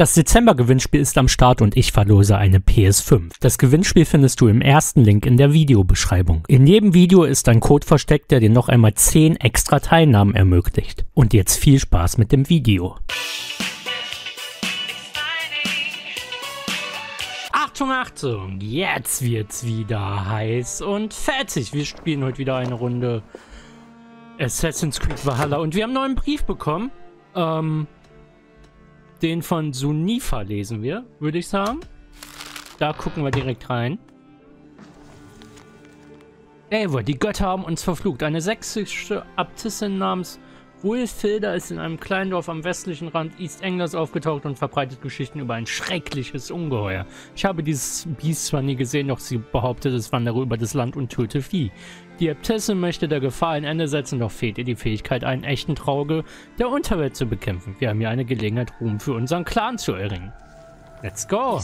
Das Dezember-Gewinnspiel ist am Start und ich verlose eine PS5. Das Gewinnspiel findest du im ersten Link in der Videobeschreibung. In jedem Video ist ein Code versteckt, der dir noch einmal 10 extra Teilnahmen ermöglicht. Und jetzt viel Spaß mit dem Video. Achtung, Achtung, jetzt wird's wieder heiß und fertig. Wir spielen heute wieder eine Runde Assassin's Creed Valhalla und wir haben einen neuen Brief bekommen. Ähm, den von Sunifa lesen wir, würde ich sagen. Da gucken wir direkt rein. Eivor, die Götter haben uns verflucht. Eine sächsische Abtissin namens Wulfilda ist in einem kleinen Dorf am westlichen Rand East Englands aufgetaucht und verbreitet Geschichten über ein schreckliches Ungeheuer. Ich habe dieses Biest zwar nie gesehen, doch sie behauptet, es wandere über das Land und töte Vieh. Die Äbtissin möchte der Gefahr ein Ende setzen, doch fehlt ihr die Fähigkeit, einen echten Trauge der Unterwelt zu bekämpfen. Wir haben hier eine Gelegenheit, Ruhm für unseren Clan zu erringen. Let's go!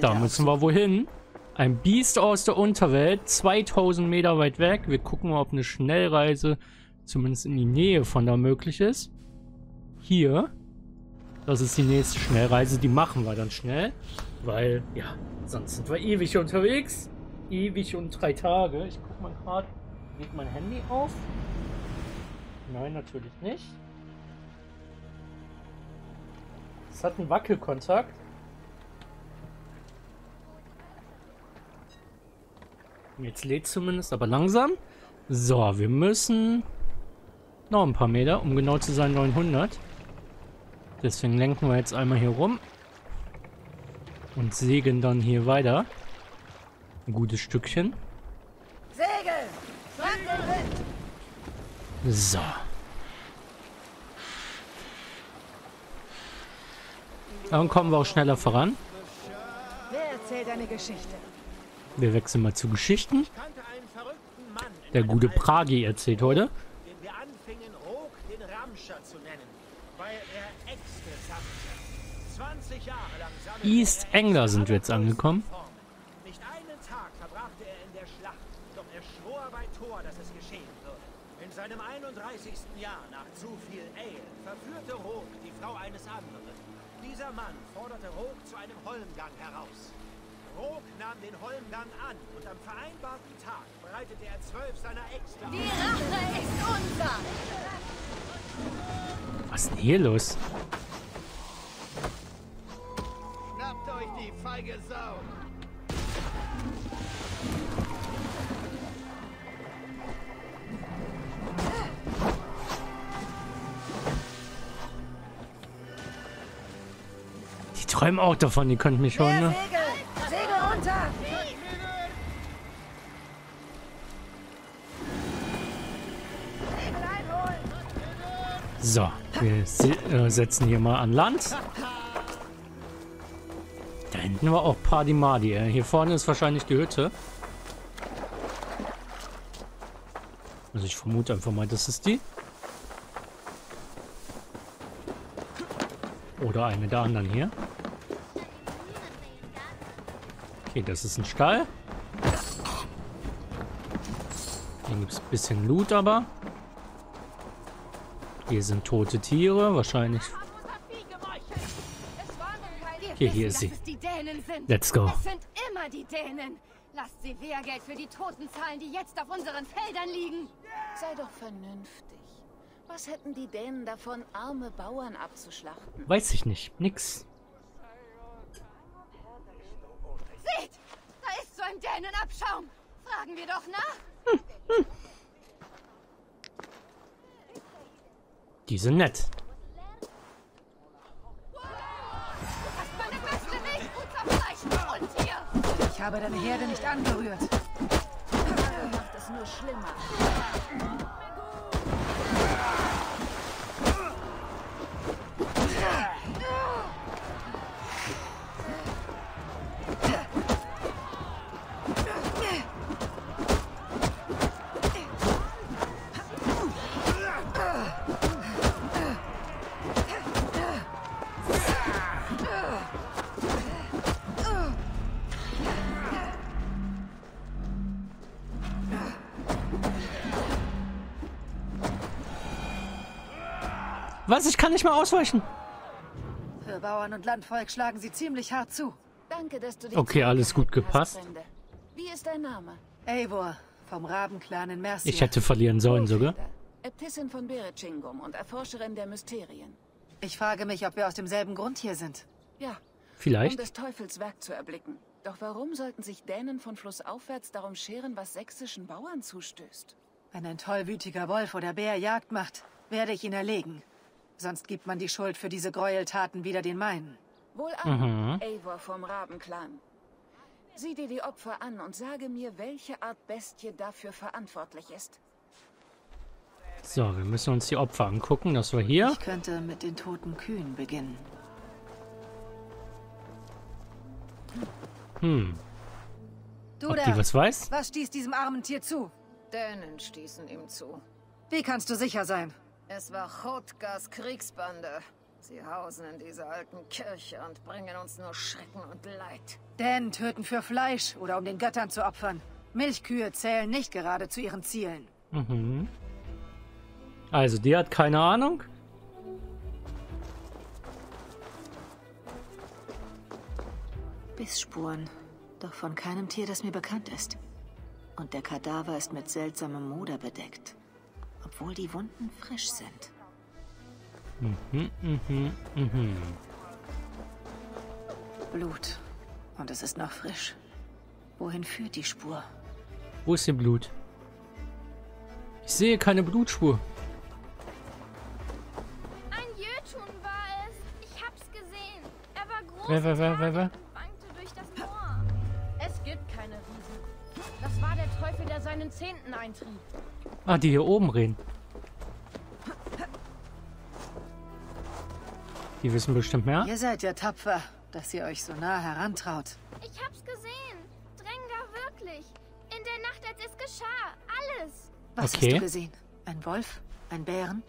Da müssen wir wohin? Ein Biest aus der Unterwelt, 2000 Meter weit weg. Wir gucken mal, ob eine Schnellreise zumindest in die Nähe von da möglich ist. Hier. Das ist die nächste Schnellreise. Die machen wir dann schnell. Weil, ja, sonst sind wir ewig unterwegs. Ewig und drei Tage. Ich guck mal gerade. Geht mein Handy auf? Nein, natürlich nicht. Es hat einen Wackelkontakt. Jetzt lädt zumindest, aber langsam. So, wir müssen noch ein paar Meter, um genau zu sein 900. Deswegen lenken wir jetzt einmal hier rum. Und sägen dann hier weiter. Ein gutes Stückchen. Segel! So. Dann kommen wir auch schneller voran. Wer erzählt eine Geschichte? Wir wechseln mal zu Geschichten. Der gute Pragi erzählt heute. East Angler sind wir jetzt angekommen. Nicht einen Tag verbrachte er in der Schlacht, doch er schwor bei Thor, dass es geschehen würde. In seinem 31. Jahr nach zu viel Ale verführte Rook die Frau eines anderen. Dieser Mann forderte Rook zu einem Holmgang heraus. Rook nahm den Holmgang an und am vereinbarten Tag bereitete er zwölf seiner Äxte Die Rache ist unser! Was ist denn hier los? Feige Sau! Die träumen auch davon, die könnten mich holen, ne? Segel! Segel runter! So, wir äh, setzen hier mal an Land. Da hinten war auch Party Mardi. Äh. Hier vorne ist wahrscheinlich die Hütte. Also ich vermute einfach mal, das ist die. Oder eine der anderen hier. Okay, das ist ein Stall. Hier gibt es ein bisschen Loot aber. Hier sind tote Tiere. Wahrscheinlich hier, hier ist sie. Let's go. Es sind immer die Dänen. Lasst sie Wehrgeld für die Toten zahlen, die jetzt auf unseren Feldern liegen. Sei doch vernünftig. Was hätten die Dänen davon, arme Bauern abzuschlachten? Weiß ich nicht. Nix. Seht! Da ist so ein Dänenabschaum. Fragen wir doch nach. Hm, hm. Die sind nett. Ich habe deine Herde nicht angerührt. Macht es nur schlimmer. Was? Ich kann nicht mal ausweichen. Für Bauern und Landvolk schlagen sie ziemlich hart zu. Danke, dass du dich Okay, alles gut hast, gepasst. Brände. Wie ist dein Name? Eivor, vom Rabenclan in Mercia. Ich hätte verlieren sollen sogar. Äbtissin von Berechingum und Erforscherin der Mysterien. Ich frage mich, ob wir aus demselben Grund hier sind. Ja, um Vielleicht. des Teufels Werk zu erblicken. Doch warum sollten sich Dänen von flussaufwärts darum scheren, was sächsischen Bauern zustößt? Wenn ein tollwütiger Wolf oder Bär Jagd macht, werde ich ihn erlegen. Sonst gibt man die Schuld für diese Gräueltaten wieder den meinen. Wohlan, Eivor vom Rabenclan. Sieh dir die Opfer an und sage mir, welche Art Bestie dafür verantwortlich ist. So, wir müssen uns die Opfer angucken. Das war hier. Ich könnte mit den toten Kühen beginnen. Hm. Du Ob da, die was weiß? was stieß diesem armen Tier zu? Dänen stießen ihm zu. Wie kannst du sicher sein? Es war Chotgas Kriegsbande. Sie hausen in dieser alten Kirche und bringen uns nur Schrecken und Leid. Dänen töten für Fleisch oder um den Göttern zu opfern. Milchkühe zählen nicht gerade zu ihren Zielen. Mhm. Also, die hat keine Ahnung. Bissspuren, doch von keinem Tier, das mir bekannt ist. Und der Kadaver ist mit seltsamem Moder bedeckt, obwohl die Wunden frisch sind. Mhm, mhm, mhm. Blut. Und es ist noch frisch. Wohin führt die Spur? Wo ist ihr Blut? Ich sehe keine Blutspur. Ein Jötun war es. Ich hab's gesehen. Er war groß Wer, wer, wer, wer, wer? Seinen Zehnten eintrieb. Ah, die hier oben reden. Die wissen bestimmt mehr. Ihr seid ja tapfer, dass ihr euch so nah herantraut. Ich hab's gesehen. Dränger wirklich. In der Nacht, als es geschah. Alles. Was Okay. hast du gesehen? Ein Wolf? Ein Bären?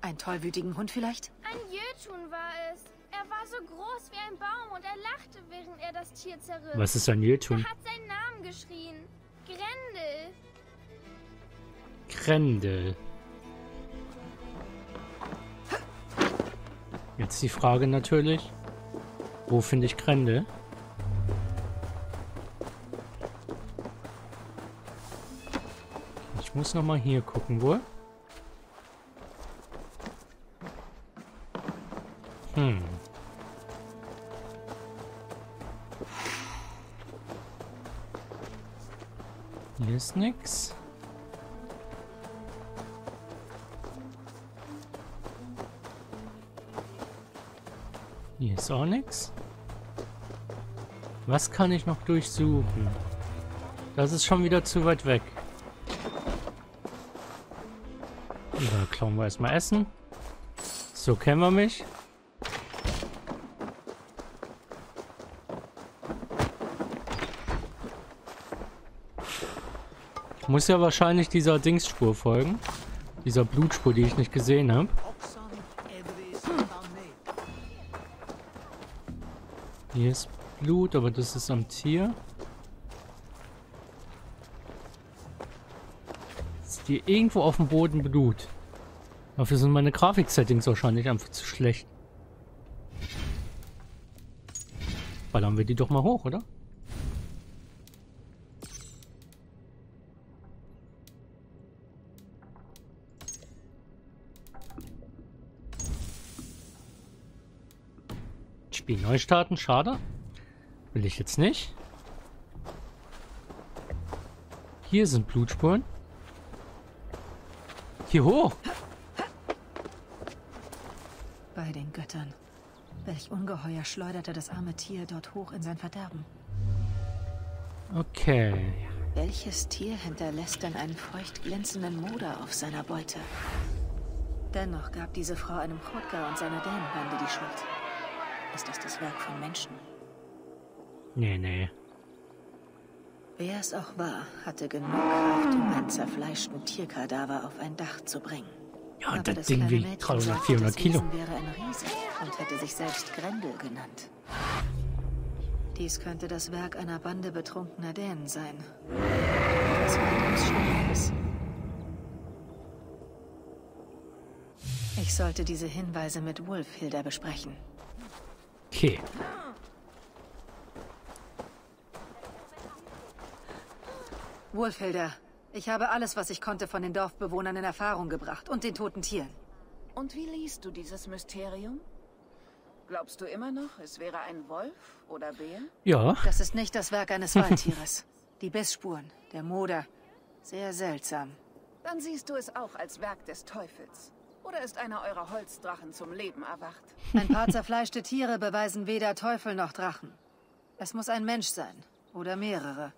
Einen tollwütigen Hund vielleicht? Ein Jötun war es. Er war so groß wie ein Baum und er lachte, während er das Tier zerriss. Was ist ein Jötun? Er hat seinen Namen geschrien. Grendel. Grendel. Jetzt die Frage natürlich. Wo finde ich Grendel? Ich muss noch mal hier gucken, wohl. Hm. Hier ist nix. Hier ist auch nichts. Was kann ich noch durchsuchen? Das ist schon wieder zu weit weg. Da klauen wir erstmal Essen. So kennen wir mich. Muss ja wahrscheinlich dieser Dingsspur folgen. Dieser Blutspur, die ich nicht gesehen habe. Hier ist Blut, aber das ist am Tier. Ist hier irgendwo auf dem Boden Blut? Dafür sind meine Grafik-Settings wahrscheinlich einfach zu schlecht. Ballern wir die doch mal hoch, oder? Spiel neu starten, schade. Will ich jetzt nicht. Hier sind Blutspuren. Hier hoch. Bei den Göttern. Welch Ungeheuer schleuderte das arme Tier dort hoch in sein Verderben? Okay. Welches Tier hinterlässt denn einen feucht glänzenden Moder auf seiner Beute? Dennoch gab diese Frau einem Chodka und seiner Dänenbande die Schuld. Ist das das Werk von Menschen? Nee, nee. Wer es auch war, hatte genug Kraft, um einen zerfleischten Tierkadaver auf ein Dach zu bringen. Ja, Aber das das Ding wiegt Mädchen 300, sagte, 400 das Kilo. Wäre ein Riese und hätte sich selbst Grendel genannt. Dies könnte das Werk einer Bande betrunkener Dänen sein. Das weitaus Schlimmeres. Ich sollte diese Hinweise mit Wolfhilda besprechen. Okay. Wolfhilder, ich habe alles, was ich konnte, von den Dorfbewohnern in Erfahrung gebracht und den toten Tieren. Und wie liest du dieses Mysterium? Glaubst du immer noch, es wäre ein Wolf oder Bär? Ja. Das ist nicht das Werk eines Waldtieres. Die Bissspuren, der Moder. Sehr seltsam. Dann siehst du es auch als Werk des Teufels. Oder ist einer eurer Holzdrachen zum Leben erwacht? Ein paar zerfleischte Tiere beweisen weder Teufel noch Drachen. Es muss ein Mensch sein. Oder mehrere.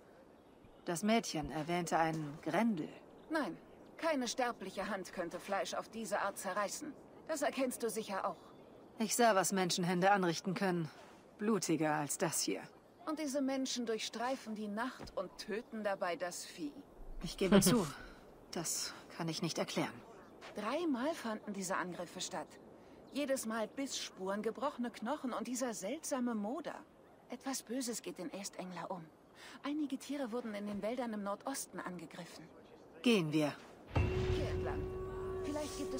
Das Mädchen erwähnte einen Grendel. Nein, keine sterbliche Hand könnte Fleisch auf diese Art zerreißen. Das erkennst du sicher auch. Ich sah, was Menschenhände anrichten können. Blutiger als das hier. Und diese Menschen durchstreifen die Nacht und töten dabei das Vieh. Ich gebe zu, das kann ich nicht erklären. Dreimal fanden diese Angriffe statt. Jedes Mal Bissspuren, gebrochene Knochen und dieser seltsame Moder. Etwas Böses geht in Erstengler um. Einige Tiere wurden in den Wäldern im Nordosten angegriffen. Gehen wir.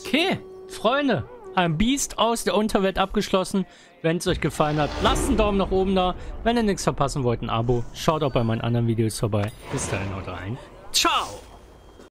Okay, Freunde. Ein Biest aus der Unterwelt abgeschlossen. Wenn es euch gefallen hat, lasst einen Daumen nach oben da. Wenn ihr nichts verpassen wollt, ein Abo. Schaut auch bei meinen anderen Videos vorbei. Bis dahin, haut rein. Ciao!